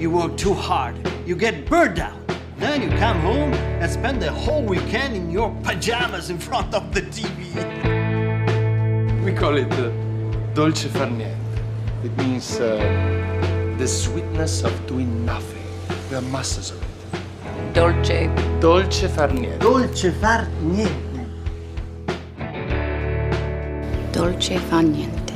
You work too hard. You get burned out. Then you come home and spend the whole weekend in your pajamas in front of the TV. We call it uh, dolce far niente. It means uh, the sweetness of doing nothing. We are masters of it. Dolce. Dolce far niente. Dolce far niente. Dolce fa niente.